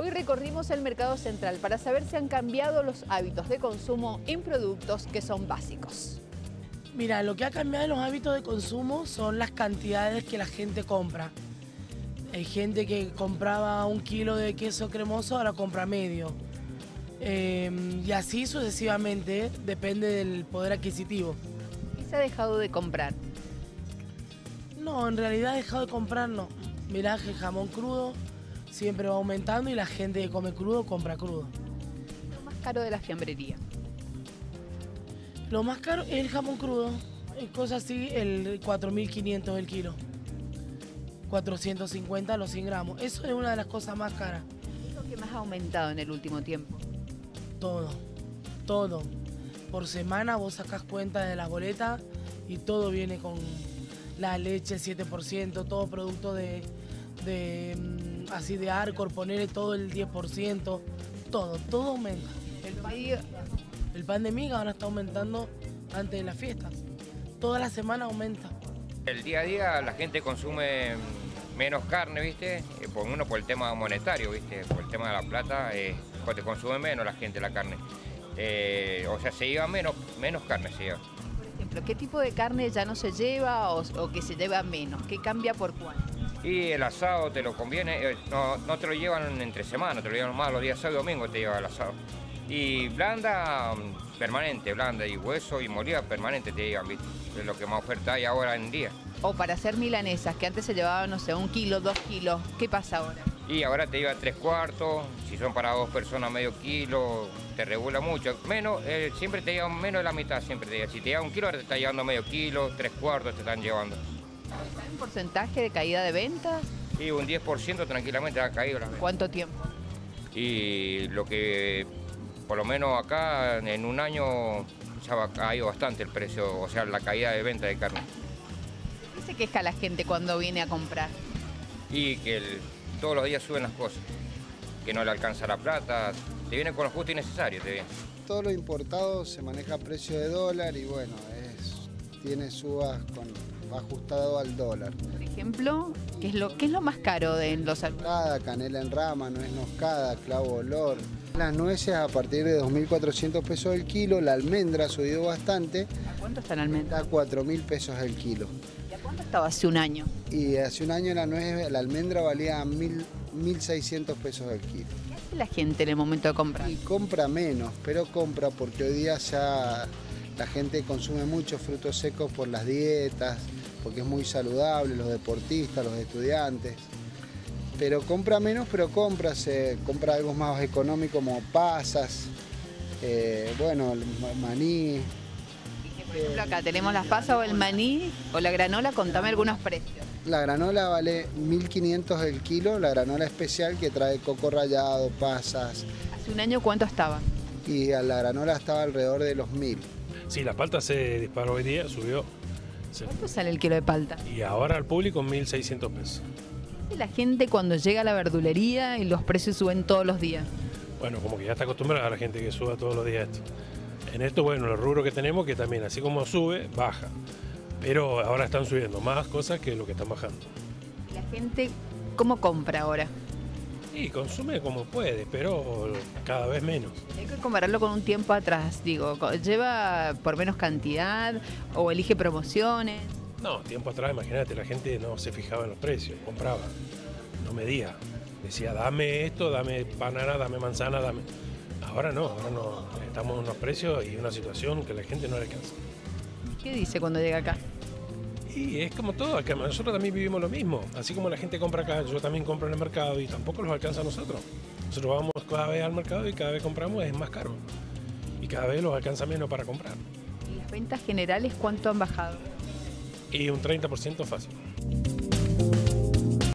Hoy recorrimos el mercado central para saber si han cambiado los hábitos de consumo en productos que son básicos. Mira, lo que ha cambiado en los hábitos de consumo son las cantidades que la gente compra. Hay gente que compraba un kilo de queso cremoso, ahora compra medio. Eh, y así sucesivamente, ¿eh? depende del poder adquisitivo. ¿Y se ha dejado de comprar? No, en realidad ha dejado de comprar no. El jamón crudo siempre va aumentando y la gente que come crudo compra crudo. Lo más caro de la fiambrería. Lo más caro es el jamón crudo. Es cosa así, el 4.500 el kilo. 450 los 100 gramos. Eso es una de las cosas más caras. ¿Qué es lo que más ha aumentado en el último tiempo? Todo, todo. Por semana vos sacás cuenta de la boleta y todo viene con la leche 7%, todo producto de, de mm, así de Arcor, ponerle todo el 10%, todo, todo aumenta. El país El pan de miga ahora está aumentando antes de las fiestas. Toda la semana aumenta. El día a día la gente consume menos carne, ¿viste? Eh, Por uno por el tema monetario, ¿viste? Por el tema de la plata, eh, pues te consume menos la gente la carne. Eh, o sea, se lleva menos, menos carne, se lleva. Por ejemplo, ¿qué tipo de carne ya no se lleva o, o que se lleva menos? ¿Qué cambia por cuál? Y el asado te lo conviene, eh, no, no te lo llevan entre semana, te lo llevan más los días sábado y domingo te lleva el asado. Y blanda, mm, permanente, blanda y hueso y molida permanente te llevan, ¿viste? Es lo que más oferta hay ahora en día. O para hacer milanesas, que antes se llevaban, no sé, un kilo, dos kilos. ¿Qué pasa ahora? Y ahora te lleva tres cuartos, si son para dos personas medio kilo, te regula mucho. Menos, eh, siempre te llevan menos de la mitad, siempre te lleva. Si te lleva un kilo, ahora te está llevando medio kilo, tres cuartos te están llevando. ¿Un porcentaje de caída de ventas? Y un 10% tranquilamente ha caído la venta. ¿Cuánto tiempo? Y lo que, por lo menos acá, en un año ya ha caído bastante el precio, o sea, la caída de venta de carne. ¿Qué se queja la gente cuando viene a comprar? Y que el- todos los días suben las cosas, que no le alcanza la plata, te viene con lo justo y necesario, te viene. Todo lo importado se maneja a precio de dólar y bueno, es, tiene subas con, ajustado al dólar. Por ejemplo, ¿qué es lo, qué es lo más caro de los? Cada canela en rama, nuez moscada, clavo olor. Las nueces a partir de 2.400 pesos el kilo, la almendra ha subido bastante, ¿A cuánto están almendras? está a 4.000 pesos el kilo. ¿Y a cuánto estaba hace un año? Y hace un año la nuez, la almendra valía 1.000 1.600 pesos el kilo. ¿Qué hace la gente en el momento de comprar? Y compra menos, pero compra porque hoy día ya la gente consume muchos frutos secos por las dietas, porque es muy saludable, los deportistas, los estudiantes. Pero compra menos, pero compra, se compra algo más económico como pasas, eh, bueno, maní. Por ejemplo, acá tenemos las pasas o el maní o la granola, contame algunos precios. La granola vale 1.500 el kilo, la granola especial que trae coco rallado, pasas, Hace un año, ¿cuánto estaba? Y a la granola estaba alrededor de los 1.000. Sí, la palta se disparó hoy día, subió. Se- ¿Cuánto sale el kilo de palta? Y ahora al público 1.600 pesos. ¿Qué hace la gente cuando llega a la verdulería y los precios suben todos los días? Bueno, como que ya está acostumbrada a la gente que suba todos los días esto. En esto, bueno, el rubro que tenemos, que también así como sube, baja. Pero ahora están subiendo más cosas que lo que están bajando. La gente, ¿cómo compra ahora? Y consume como puede, pero cada vez menos. Hay que compararlo con un tiempo atrás, digo, ¿lleva por menos cantidad o elige promociones? No, tiempo atrás, imagínate, la gente no se fijaba en los precios, compraba, no medía. Decía, dame esto, dame banana, dame manzana, dame. Ahora no, ahora no. Estamos en unos precios y una situación que la gente no le alcanza. ¿Qué dice cuando llega acá? Y es como todo, acá nosotros también vivimos lo mismo. Así como la gente compra acá, yo también compro en el mercado y tampoco los alcanza a nosotros. Nosotros vamos cada vez al mercado y cada vez compramos es más caro. Y cada vez los alcanza menos para comprar. ¿Y las ventas generales cuánto han bajado? Y un 30% fácil.